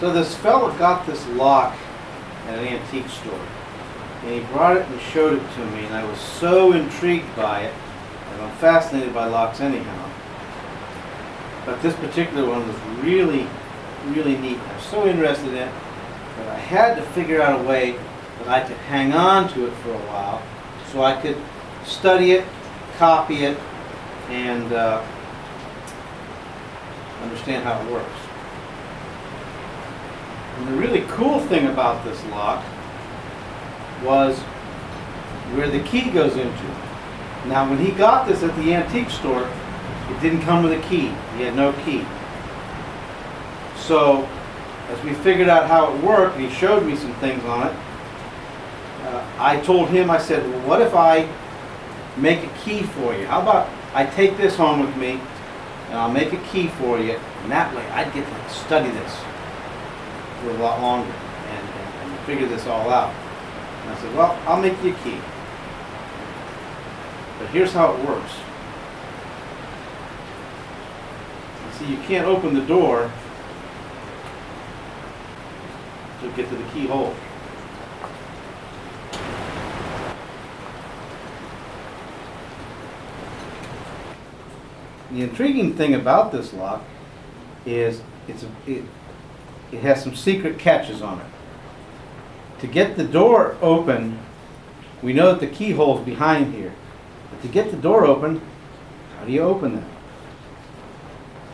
So this fella got this lock at an antique store. And he brought it and showed it to me, and I was so intrigued by it, and I'm fascinated by locks anyhow. But this particular one was really, really neat. I'm so interested in it that I had to figure out a way that I could hang on to it for a while so I could study it, copy it, and uh, understand how it works. And the really cool thing about this lock was where the key goes into. Now when he got this at the antique store, it didn't come with a key. He had no key. So as we figured out how it worked, he showed me some things on it. Uh, I told him, I said, well, what if I make a key for you? How about I take this home with me and I'll make a key for you and that way I'd get to study this for a lot longer and, and, and figure this all out. And I said, well, I'll make you a key. But here's how it works. You see, you can't open the door to get to the keyhole. The intriguing thing about this lock is it's a, it, it has some secret catches on it. To get the door open, we know that the keyhole's behind here. But to get the door open, how do you open that?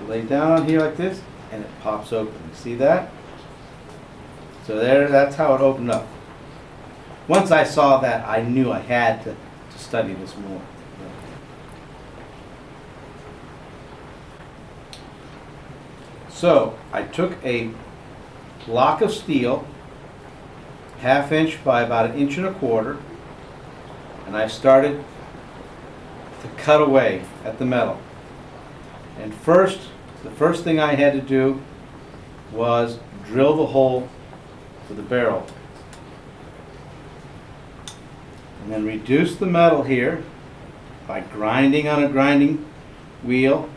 You lay down on here like this, and it pops open. You see that? So there, that's how it opened up. Once I saw that, I knew I had to, to study this more. So I took a block of steel, half inch by about an inch and a quarter, and I started to cut away at the metal. And first, the first thing I had to do was drill the hole for the barrel. And then reduce the metal here by grinding on a grinding wheel.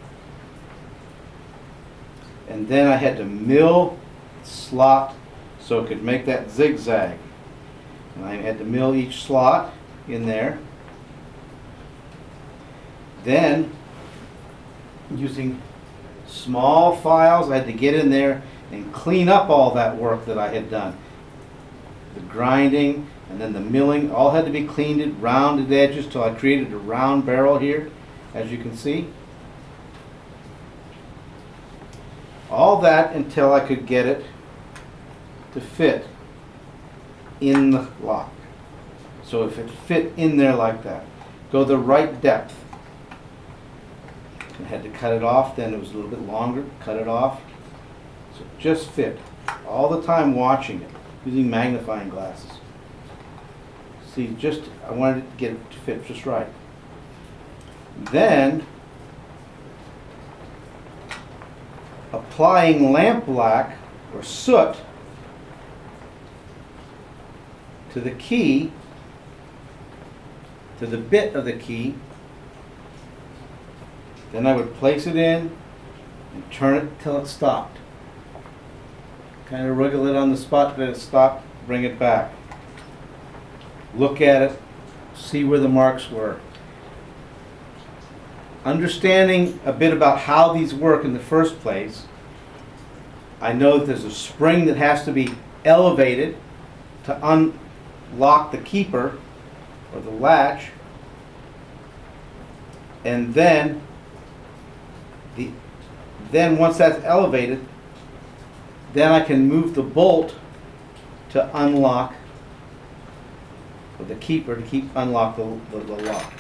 And then I had to mill slot so it could make that zigzag. And I had to mill each slot in there. Then, using small files, I had to get in there and clean up all that work that I had done. The grinding and then the milling all had to be cleaned rounded edges till I created a round barrel here, as you can see. All that until I could get it to fit in the lock. So if it fit in there like that, go the right depth. I had to cut it off, then it was a little bit longer, cut it off. So just fit. All the time watching it, using magnifying glasses. See, just, I wanted to get it to fit just right. Then, applying lampblack or soot to the key, to the bit of the key. Then I would place it in and turn it till it stopped. Kind of wriggle it on the spot that it stopped, bring it back. Look at it, see where the marks were. Understanding a bit about how these work in the first place, I know that there's a spring that has to be elevated to unlock the keeper or the latch. And then the then once that's elevated, then I can move the bolt to unlock the keeper to keep unlock the, the, the lock.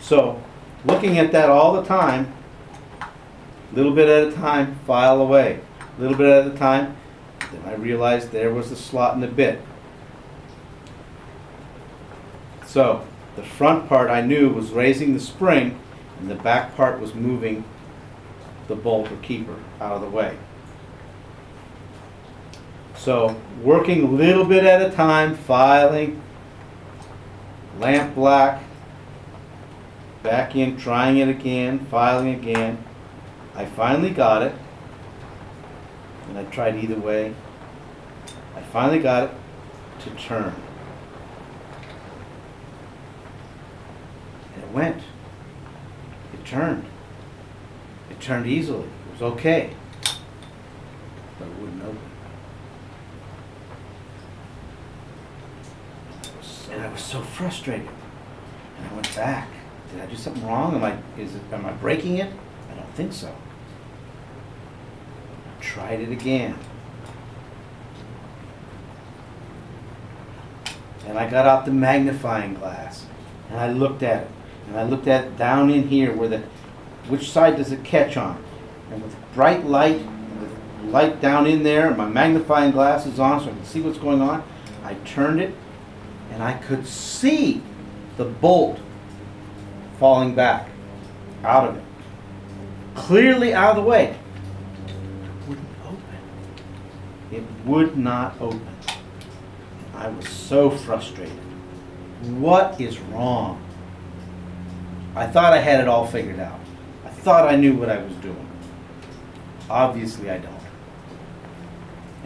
So looking at that all the time, little bit at a time, file away. A little bit at a time, then I realized there was the slot in the bit. So the front part I knew was raising the spring and the back part was moving the bolt or keeper out of the way. So working a little bit at a time, filing, lamp black, back in, trying it again, filing again. I finally got it. And I tried either way. I finally got it to turn. And it went. It turned. It turned easily. It was okay. But it wouldn't open. And I was so frustrated. And I went back. Did I do something wrong? Am I is it am I breaking it? I don't think so. Tried it again. And I got out the magnifying glass and I looked at it. And I looked at it down in here where the which side does it catch on? And with bright light, with light down in there, and my magnifying glass is on so I can see what's going on. I turned it and I could see the bolt falling back out of it. Clearly out of the way. It would not open. I was so frustrated. What is wrong? I thought I had it all figured out. I thought I knew what I was doing. Obviously, I don't.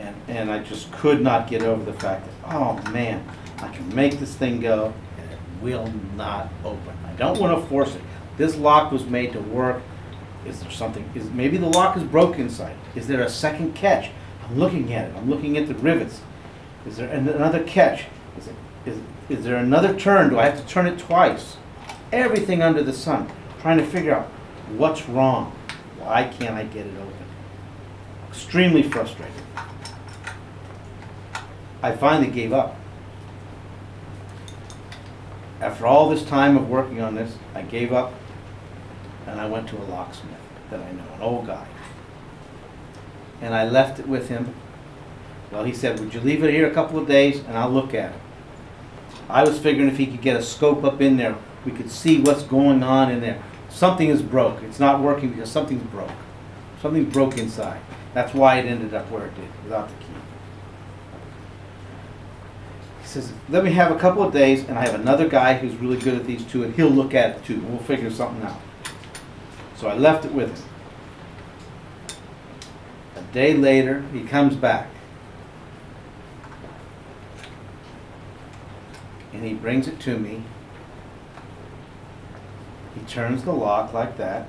And, and I just could not get over the fact that, oh man, I can make this thing go and it will not open. I don't want to force it. This lock was made to work. Is there something, is, maybe the lock is broken inside. Is there a second catch? I'm looking at it. I'm looking at the rivets. Is there another catch? Is, it, is, is there another turn? Do I have to turn it twice? Everything under the sun. Trying to figure out what's wrong. Why can't I get it open? Extremely frustrated. I finally gave up. After all this time of working on this, I gave up and I went to a locksmith that I know, an old guy. And I left it with him. Well, he said, Would you leave it here a couple of days and I'll look at it? I was figuring if he could get a scope up in there, we could see what's going on in there. Something is broke. It's not working because something's broke. Something broke inside. That's why it ended up where it did, without the key. He says, let me have a couple of days, and I have another guy who's really good at these too, and he'll look at it too, and we'll figure something out. So I left it with him. A day later, he comes back. And he brings it to me. He turns the lock like that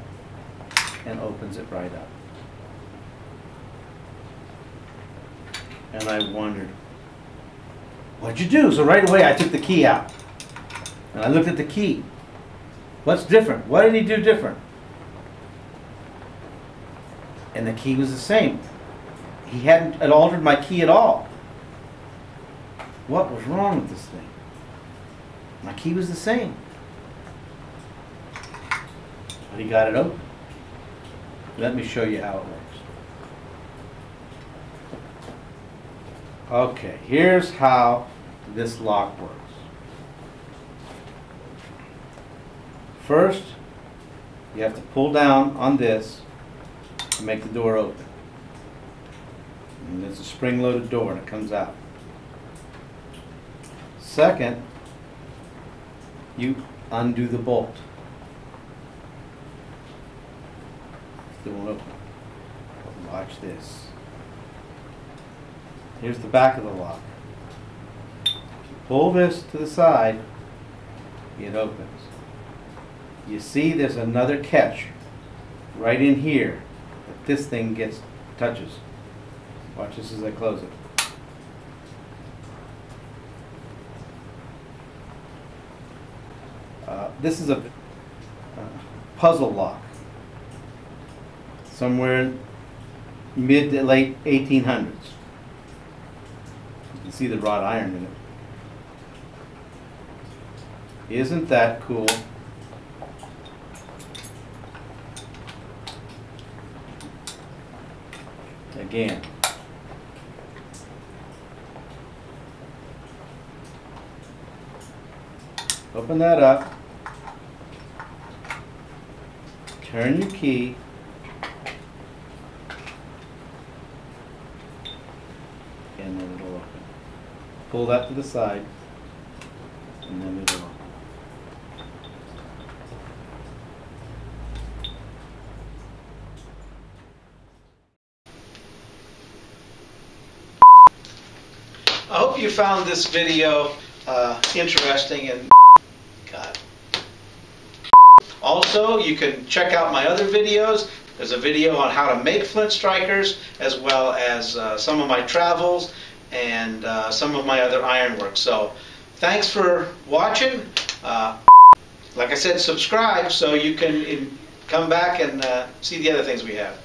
and opens it right up. And I wondered, what'd you do? So right away I took the key out. And I looked at the key. What's different? What did he do different? And the key was the same. He hadn't altered my key at all. What was wrong with this thing? My key was the same. But he got it open. Let me show you how it works. Okay, here's how this lock works. First, you have to pull down on this make the door open. And it's a spring-loaded door and it comes out. Second, you undo the bolt. Still won't open. Watch this. Here's the back of the lock. Pull this to the side, it opens. You see there's another catch right in here this thing gets, touches. Watch this as I close it. Uh, this is a uh, puzzle lock. Somewhere mid to late 1800s. You can see the wrought iron in it. Isn't that cool? Again. Open that up. Turn your key. And then it'll open. Pull that to the side. And then it'll open. I hope you found this video uh, interesting and God. Also, you can check out my other videos. There's a video on how to make flint strikers, as well as uh, some of my travels and uh, some of my other ironwork. So, thanks for watching. Uh, like I said, subscribe so you can come back and uh, see the other things we have.